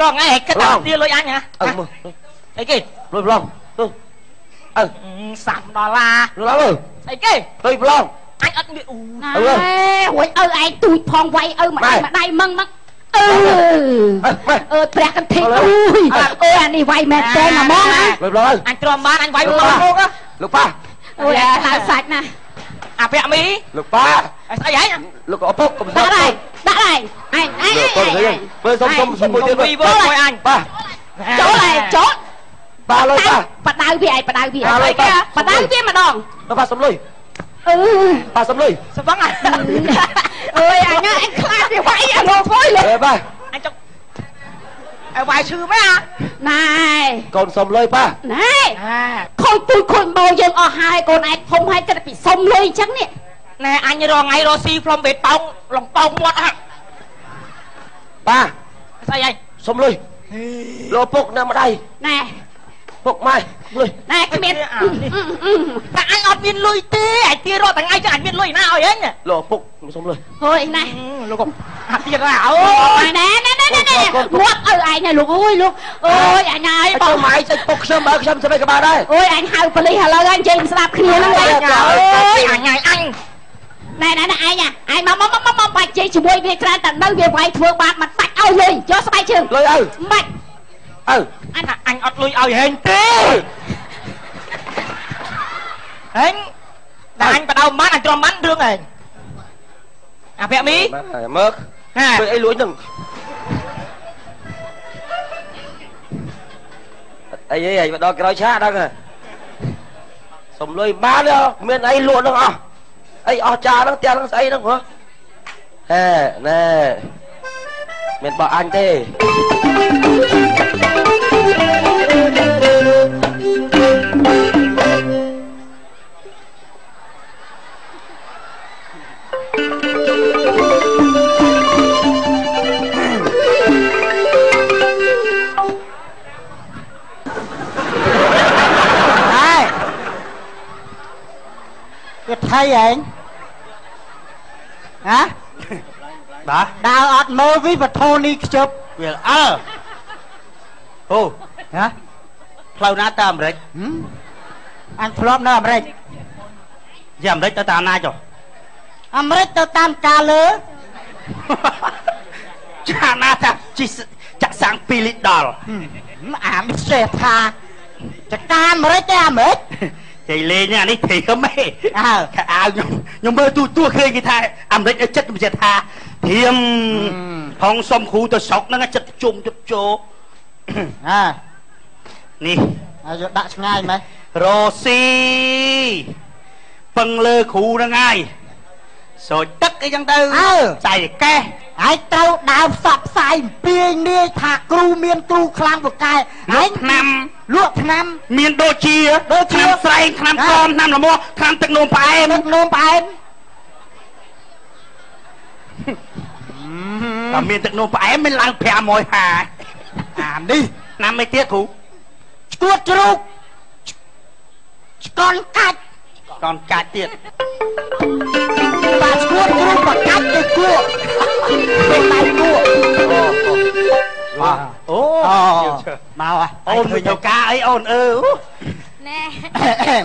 រងឯងគិតថាទាលុយអញហ៎អើមើលអីគេលុយប្រឡងទៅអើ30ដុល្លារលុយឡើងមើលស្អីគេលុយប្រឡងអញអត់មានអូណែរួចឪឯងទូចផងវាយឪម្ដាយម្ដាយមឹងមកអឺអើម៉ែអើព្រះកន្ធិអូយអើអានេះវាយមែនតើណាហ្មងណាលុយប្រឡងអញទ្រាំបានអញវាយមកមកលោកប៉ាអូយខ្លោចសាច់ណាអាពាក់មីលោកប៉ាស្អីហ៎លោកឪពុកកំសដាក់ត់ ហើយដាក់ហើយឯងឯង លោកទៅ វិញមើលសុំសុំសុំមួយទៀតវីវើមួយអញប៉ាចូលហើយចូលប៉ាលុយប៉ាបដៅវាឯងបដៅវាអាឡូវបដៅប៉ាវាម្ដងលោកប៉ាសុំលុយអឺប៉ាសុំលុយស្វឹងអញអើយអញអញខ្លាចវាវាយអាលោកអើយលោកអេប៉ាអញចុកអើវាយឈឺមែនអាណែកូនសុំលុយប៉ាណែអាខូចទួយខូចបោយើងអស់ហើយកូនឯងធំហើយគិតពីសុំលុយអញ្ចឹងនេះណែអញរងថ្ងៃរស៊ីផ្លុំបេតប៉ោងលំប៉ោងមាត់ហ่ะប៉ា ស្អីហីសុំលុយលោកឪពុកនៅម្ដាយណែពុកម៉ែលុយណែគ្មានតែអញអត់មានលុយទេអាយទារត់ថ្ងៃចឹងអញមានលុយណាឲ្យហ៎លោកឪពុកសុំលុយហួយណែលោកកុំអាទៀតហើយអូអូយណែណែណែណែណែងាប់ឪឯងណាលោកអើយលោកអូយអញហើយបទៅោះម៉ែចុចពុកខ្ញុំបើខ្ញុំស្បែកក៏បានដែរអូយអញហៅប៉ូលីសឥឡូវហើយនិយាយមិនស្ដាប់គ្នាហ្នឹងឯងអូយអញហើយអញ ណែណែណែឯងឯងមកមកមកមកបាច់ជ័យជាមួយវាច្រើនតែនៅវាវាយធ្វើបាបមិនបាច់ឲ្យលុយយកស្បែកជើងលុយអើមិនបាច់អើអញអញអត់លុយឲ្យហេងទេហេងតែអញបដៅបានអញទ្រាំបានរឿងហេងអាពាក់មីមើលហាធ្វើអីលួចហ្នឹងអីអីអីមកដល់ក្រោយឆាដល់ហ្នឹងសុំលុយបានទេមានអីលក់ហ្នឹងអស់ អីអស់ចាហ្នឹងទាំងហ្នឹងស្អីហ្នឹងហ៎ហេណែមានបោះអញទេ Cái thay anh Hả បាទ Đào ọt mơ với vật thô ni chụp វាអើអូ Hả ផ្លូវណាទៅអាមេរិក hmm? Anh flop nó Americ យាអាមេរិកទៅតាមណាចុះ Americ tao tam ca lứa ចាណាថាជីចាក់សាំង2លីត្រដល់ À biết xe tha Chả ca Americ tới Americ ចៃលេងអានេះធៀមហេអើខោអាវខ្ញុំខ្ញុំមើលទូទួឃើញគេថាអាមេរិកឲ្យចិត្តមិនចេះថាធៀមផងសុំគ្រូទៅស្រុកហ្នឹងចិត្តជុំជប់ជោ À នេះ À rồi đặt ngay mày រ៉ូស៊ីពឹងលើគ្រូហ្នឹងហើយ ស្រោចទឹកអីចឹងទៅអើចៃកេះហើយត្រូវដើរផ្សព្វផ្សាយអំពីនាយថាគ្រូមានគ្រូខ្លាំងពូកែលហើយក់ឆ្នាំលក់ឆ្នាំមានដូចជាដូចជាឆ្នាំស្រែងឆ្នាំកនឆ្នាំល្មោះឆ្នាំទឹកនោមផ្អែមទឹកនោមផ្អែមតែមានទឹកនោមផ្អែមមានឡើង550អានេះឆ្នាំអីទៀតគ្រូស្ទួតជ្រូកស្កនកាច់កនកាច់ទៀត បាទស្ទួតជ្រូកបកាច់ទៅគួពេលដៃគួបាទអូអូអូមកហ่ะអូនទៅការអីអូនអើណែ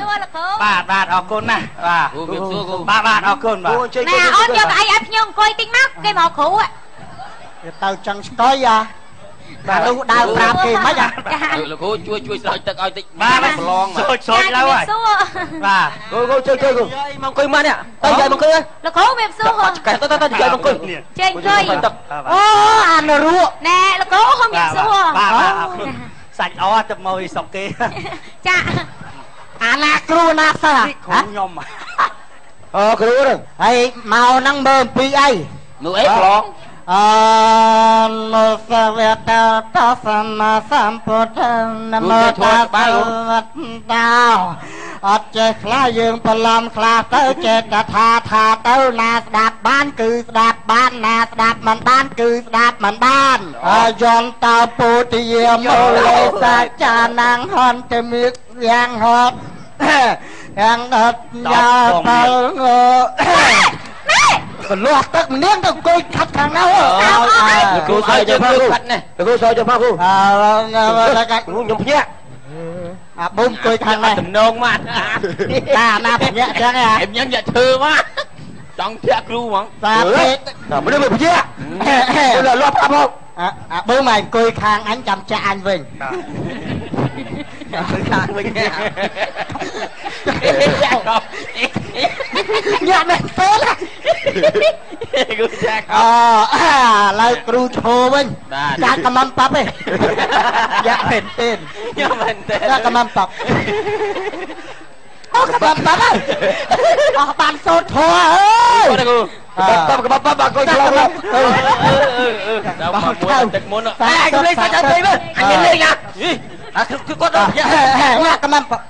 សួរលោកគ្រូបាទបាទអរគុណណាស់បាទគ្រូវាសួរគ្រូបាទបាទអរគុណបាទគ្រូអញ្ជើញណែអូនយកកៅអីឲ្យខ្ញុំអង្គុយតិចមកគេមកគ្រូវាទៅចឹងស្កុយអា បាទនោះដើរប្រាប់គេមិនអាចាលោកគ្រូជួយជួយស្រោចទឹកឲ្យតិចបាទប្រឡងសូចសូចឡើយហើយសួរបាទគ្រូគ្រូជួយជួយគ្រូមកអង្គុយមកនេះទៅយាយមកអង្គុយលោកគ្រូវាសួរកែទៅទៅទៅយាយមកអង្គុយចេញអង្គុយទឹកអូអានរੂណែលោកគ្រូខ្ញុំវាសួរបាទបាទអរគុណសាច់អទៅមកពីស្រុកគេចាអាណាគ្រូណាសិស្សគ្រូខ្ញុំអើគ្រូហ្នឹងហើយមកហ្នឹងមើលអំពីអីនោះអីប្រឡង អនុសវៈតតសម្មាសម្ពុទ្ធនមោតាសវតោអត់ចេះខ្លះយើងប្រឡំខ្លះទៅចេះតែថាថាទៅណាស្ដាប់បានគឺស្ដាប់បានណាស្ដាប់មិនបានគឺស្ដាប់មិនបានអយន្តោពុទ្ធយាមោលេសាចានាងហន្តមិកយ៉ាងហត់យ៉ាងអត់យ៉ាទៅង ណែកលាស់ទឹកម្នាងទៅអង្គុយខាត់ខាងនោះលោកគ្រូសើចផងគ្រូកាត់នេះលោកគ្រូសើចផងគ្រូអើតែកាត់គ្រូខ្ញុំភ្ញាក់អាប៊ុំអង្គុយខាងនេះតំណងមកតាណាភ្ញាក់ចឹងហ៎អេមញ៉ាំយ៉ាធ្វើមកចង់ធាក់គ្រូហ្មងតាពេកតែមិនមិនភ្ញាក់គាត់លាប់ប្រាប់មកអាអាប៊ុំមកអង្គុយខាងអញចាំចាក់អញវិញ ខាងវិញចាក់កប់ញាក់មែនពេកគ្រូចាក់កអូប់អាឡើយគ្រូឈោវិញបាទចាក់កំមប៉ាប់ឯងយ៉ាក់មែនទេញ៉ាំមែនទេចាក់កំមប៉ាប់អូកំមប៉ាប់អើយអស់បានសូត្រធัวអើយគាត់គ្រូបាប់បាប់បាប់បាប់កុយឆ្លងមកអឺអឺអឺដល់មកមួយទឹកមុនតែខ្ញុំលេងសាច់អត់ទេមើលអញមានលេងណា អាគឺគាត់ដល់ញាក់កំមប៉ាប់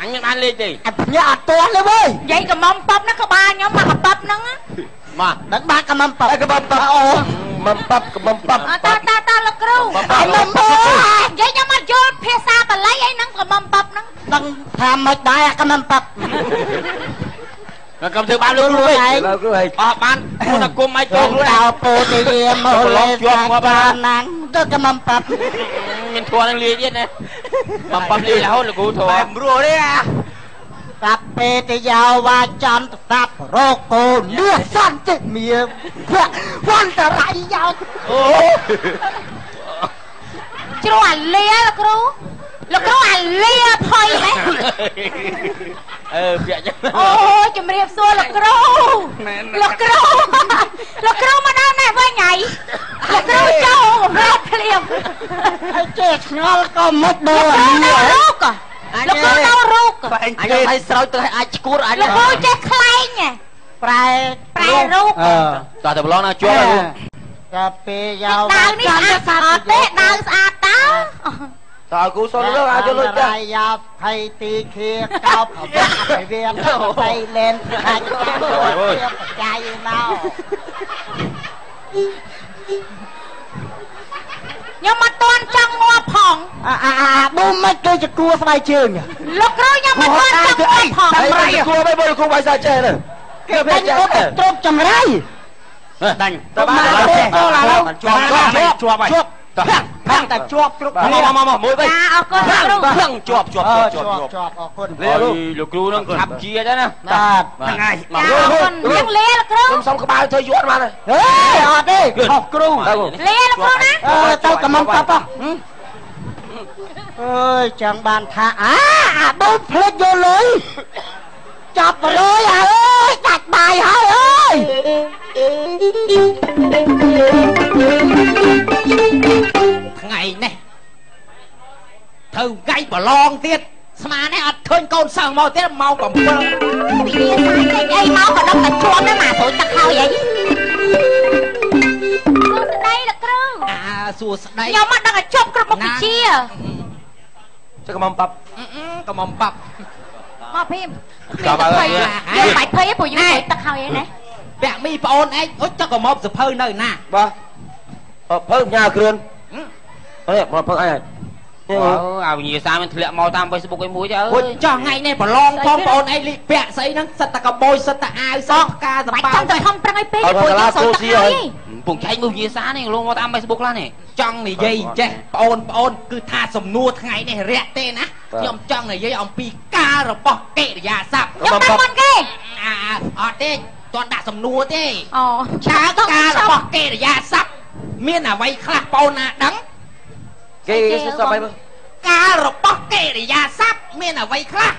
អញមានបានលេងទេអញញាក់អត់ទាន់ទេវើយយាយកំមប៉ប់ហ្នឹងក្បាលខ្ញុំមកកំប៉ប់ហ្នឹងណាមកដឹងបានកំមប៉ាប់អើកបាប់បាប់អូមិនបាប់កបំបាប់អើតាតាតាលោកគ្រូអញមិនមើលយាយខ្ញុំអត់យល់ភាសាបាលីអីហ្នឹងកំមប៉ប់ហ្នឹងដឹងថាមិនដែរកំមប៉ាប់មកកំធ្វើបានលោកគ្រូវិញលោកគ្រូហើយអស់បានគុណគុំឲ្យទៅចូលខ្លួនតោពោតិយាមោលេសាបានណាំងទៅកំមប៉ាប់ មានធัวនឹងលាយទៀតណាបំបំលាយរហូតលោកគ្រូធัវបែបរស់ទេអាសាប់ពេតយោវាចន្តសាប់រកគោលឿសន្តិមៀវន្តរៃយោអូជ្រោះអាលាលោកគ្រូលោកគ្រូអាលាភ័យហ៎អឺពាក្យចឹងអូជំរាបសួរលោកគ្រូ ឆ្ងល់ក៏មុខដូរលោកគ្រូអានៅនេះរូកលោកគ្រូនៅរូកអញឲ្យស្រោចទៅឲ្យអាចឈួតអាចលោកគ្រូចេះខ្លែងហ៎ប្រែប្រែរូកអឺតើទៅប្រឡងណាជាប់ហើយសัพពេយោដាវនេះស្អាតអត់ទេដាវស្អាតតើតើគ្រូសុនលើអាចលុយចារៃយោភ័យទីខៀកោបអវៈវិវៈបៃលែនខាច់ចាំទៅបច្ច័យណោ ខ្ញុំអត់ទាន់ចង់ងាប់ផងអាអាអាប៊ុំមិនគឺជាគួរស្បែកជើងលោកគ្រូខ្ញុំអត់ទាន់ចង់ងាប់ផងហើយគ្រូមិនបើគ្រូបាយសាចេះទៅគេពេពេញចាអត់ទ្រពចម្រៃដាញ់តើបានចូលឡាឡូជាប់ជាប់ជាប់ហើយជាប់ ខាងតែជាប់គ្រប់មកមកមកមួយវិញចាអរគុណលោកគ្រូផ្លឹងជាប់ជាប់អឺជាជាប់ប់ជាប់ជាប់អរគុណលេលោកគ្រូនឹងឆាប់ជាទៅណាបាទហ្នឹងហើយចាអរគុណយើងលាលោកគ្រូខ្ញុំសុំក្បាលធ្វើយួនបានហេអត់ទេខុសគ្រូទៅលាលោកគ្រូណាអើទៅកំងប៉ប៉អើយចង់បានថាអាអាប៊ុំភ្លេចយកលុយចាប់លុយអើយដាច់បាយហើយអើយ ថ្ងៃនេះធ្វើថ្ងៃប្រឡងទៀតស្មាននេះអត់ឃើញកូនសិស្សមកទៀតម៉ោង7វិញ្ញាសាចេញអីមកក៏ដឹងតែជួបណាមកស្រួយទឹកហើយអីសួស្ដីលោកគ្រូអាសួស្ដីខ្ញុំមកដឹងតែជប់គ្រប់មុខវិជ្ជាចុះកំប៉ាប់អឺអឺកំមប៉ាប់មកភីមចាប់ហើយយើងបាច់ភ័យទេព្រោះយើងស្រួយទឹកហើយឯណាពាក់មីប្អូនឯងអុចចុះកំមសភៅនៅណាបាទភើញញ៉ាគ្រឿន អើមកភើអីហើយអាវិញ្ញាសាមិនធ្លាក់មកតាម Facebook ឯមួយទៅហួចចុះថ្ងៃនេះប្រឡងផងប្អូនឯងលីកពាក់ស្អីហ្នឹងសិតតែកបួយសិតតែអាវសិតផ្កាសបាច់ប៉ាចង់ទៅវខំប្រឹងឲ្យពេកព្រោះយើងស្រួយទឹកហើយពងចែកមើលវិញ្ញាសានេះលងមកតាម Facebook ខ្លះនេះចង់និយាយចេះប្អូនប្អូនគឺថាសំណួរថ្ងៃនេះរាក់ទេណាខ្ញុំចង់និយាយអំពីការរបស់កិរិយាសព្ទខ្ញុំដឹងមិនគេអាអត់ទេទាន់ដាក់សំណួរទេអូឆាការរបស់កិរិយាសព្ទមានអ្វីខ្លះប្អូនណាដឹង គេសុំអីការរបស់កិរិយាសព្ទមានអ្វីខ្លះ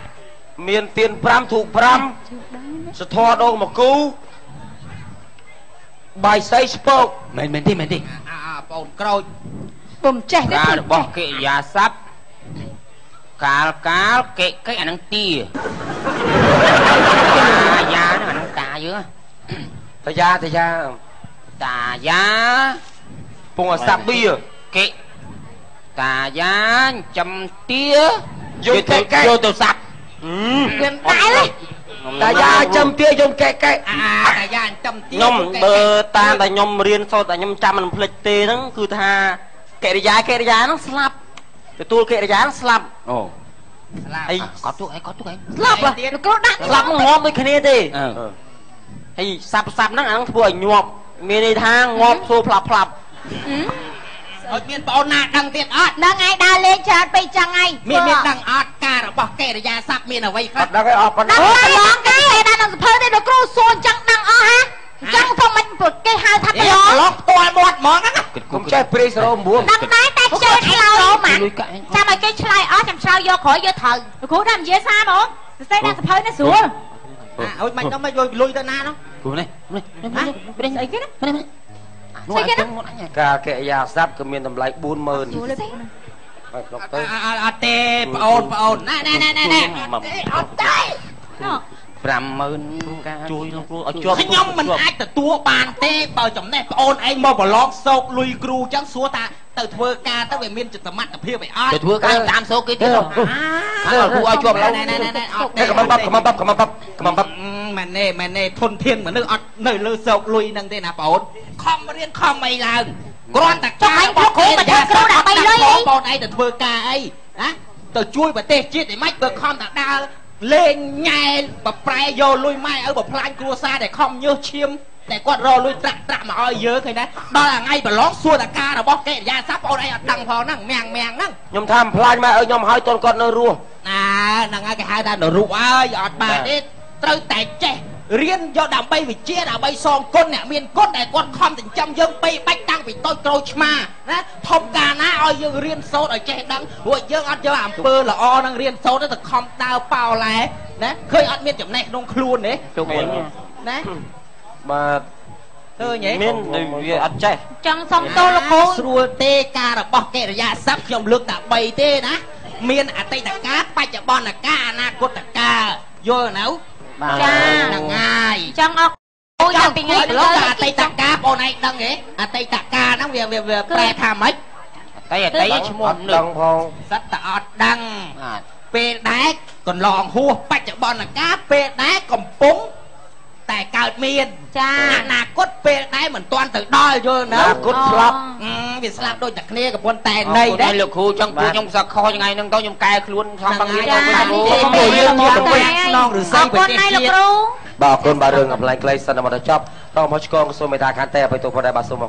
មានទៀន5ធូប5សធរដងមកគូបាយសីស្ពកមែនមែនទេមែនទេអាប្អូនក្រូចពុំចេះទេការរបស់កិរិយាសព្ទកាលកាលកិកិអានឹងទាតាយាហ្នឹងអានឹងតាយើងតាយាតាយាតាយាពងអសាប់បៀកិ តាយាចំទាយកកែកែយកទៅសាប់វាតែលតាយាចំទាយំកែកែអាតាយ៉ាចំទៀខ្ញុំបើតាមតែខ្ញុំរៀនសូត្រតែខ្ញុំចាំមិនភ្លេចទេហ្នឹងគឺថាកិរិយាកិរិយាហ្នឹងស្លាប់ទទួលកិរិយាហ្នឹងស្លាប់អូហើយកត់ទុកអីកត់ទុកអីស្លាប់ហ៎លោកគ្រូដាក់ស្លាប់ហ្នឹងងាប់ដូចគ្នាទេអឺហហើយសាប់សាប់ហ្នឹងអាហ្នឹងធ្វើឲ្យញាប់មានន័យថាងាប់សួរផ្លាប់ផ្លាប់ អត់មានប្អូនណាដឹងទៀតអត់ហ្នឹងឯងដើរលេងច្រើនពេកចឹងឯងមានមានដឹងអត់ការរបស់កិរិយាសព្ទមានអ្វីខ្លះដឹងឲ្យអស់ប៉ុណ្ណឹដឹងងតែឡងគេឯណានឹងសភើទេលោកគ្រូសួរអញ្ចឹងដឹងអស់ហ่ะអញ្ចឹងធ្វើមិនព្រោះគេហៅថាប្រឡងឡងផ្ទាល់មាត់ហ្មងហ្នឹងកុំចេះព្រីសរោមបួងដឹងដែរតែខ្ជិលឆ្លើយមកចាំឲ្យគេឆ្លើយអស់ចាំឆ្លើយយកក្រោយយកត្រូវលោកគ្រូថានិយាយសារហ្មងសរសេរដាក់សភើនេះស្រួលអើយមិនដឹងមិនលុយទៅណានោះគ្រូនេះនេះនេះនេះស្អីគេណា នេះនេះស្អីគេណាការកិរិយាសព្ទគឺមានតម្លៃ40000ហើយប្រុកទៅអត់ទេប្អូនប្អូនណែណែណែណែណែអត់ទេ50000ការជួយលោកគ្រូឲ្យជាប់ខ្ញុំមិនអាចទទួលបានទេបើចំណេះប្អូនឯងមកប្រឡងសោកលុយគ្រូចឹងសួរថាទៅធ្វើការទៅវាមានសមត្ថភាពឲ្យអត់ទៅធ្វើការតាមសោកគេទៀតខាងគ្រូឲ្យជាប់ឡូវណែណែណែអត់តែកំបាប់កំបាប់កំបាប់កំបាប់ មែនទេមែនទេធនធានមនុស្សអត់នៅលើសោកលុយហ្នឹងទេណាបងអូនខំរៀនខំអីឡើងគ្រាន់តែចុះឯងគ្រូមកធ្វើគ្រូដើម្បីលុយអីបងអូនឯងទៅធ្វើការអីណាទៅជួយប្រទេសជាតិឯម៉េចបើខំតែដើរលេងញ៉ែបប្រែយកលុយម៉ែឪបផ្លាញគ្រួសារដែលខំញើសឈាមតែគាត់រកលុយត្រាក់ត្រាក់មកឲ្យយើងឃើញណាដល់ថ្ងៃប្រឡងសួរតការរបស់កិរិយាសព្ទបងអូនឯងអត់ដឹងផងហ្នឹងមាំងមាំងហ្នឹងខ្ញុំថាមិនផ្លាញម៉ែឲ្យខ្ញុំឲ្យតនគាត់នៅរស់ណាហ្នឹងហើយគេហៅថានរុអើយអត់បានទេ ត្រូវតែចេះរៀនយកដើម្បីវិជាដើម្បីសងគុណអ្នកមានគុណដែលគាត់ខំចិញ្ចឹមយើងបីបាច់តាំងពីតូចក្រូចឆ្មាណាធំការណាឲ្យយើងរៀនសូត្រឲ្យចេះដឹងព្រោះយើងអត់យកអំពើល្អនឹងរៀនសូត្រទៅខំដើរប៉ោឡែណាឃើញអត់មានចំណេះក្នុងខ្លួនទេជុកវិញណាបាទឃើញទេមានវាអត់ចេះចង់សុំទោសលោកគ្រូស្រួលទេការរបស់កិរិយាសព្ទខ្ញុំលើកតែ3ទេណាមានអតីតកាលបច្ចុប្បន្នកាលអនាគតកាលយល់នៅ ចាហ្នឹងហើយចង់អរគ្រូតាំងពីថ្ងៃឥឡូវតែអតីតកាលបងឯងដឹងទេអតីតកាលហ្នឹងវាវាវាប្រែថាម៉េចតែអតីឈ្មោះអត់នឹដឹងកផងសិតតែអត់ដឹងបាទពេលដែលកន្លងហួសបច្ចុប្បន្នកាលពេលដែលកំពុង តែកើតមានចាអនាគតពេលដែលមិនទាន់ទៅដល់យល់អនៅនាគតស្លាប់អឺវាស្លាប់ដូចតែគ្នាកំពុងតែនៃនៃដែដែរលោកគ្រូចង់ពួកខ្ញុំសឹកខុសថ្ងៃហ្នឹងទៅខ្ញុំកែខ្លួនសំ bằng រៀនចាទៅវិញនេះគ្រូទេខ្ញុំពេលយើងមកទៅតែខ្នងឫស្សីអរគុណណាស់លោកគ្រូបាទអរគុណបាទរឿងកំ pl ៃក្លៃសិនតែមកដល់ចប់តោះមកឆ្កងសូមមេត្តាខន្តីអបិទោសផងដែរបាទសូម